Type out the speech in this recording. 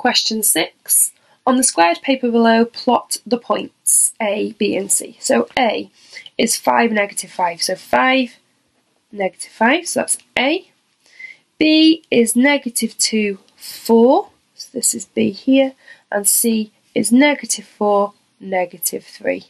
Question 6. On the squared paper below, plot the points A, B and C. So A is 5, negative 5. So 5, negative 5, so that's A. B is negative 2, 4. So this is B here. And C is negative 4, negative 3.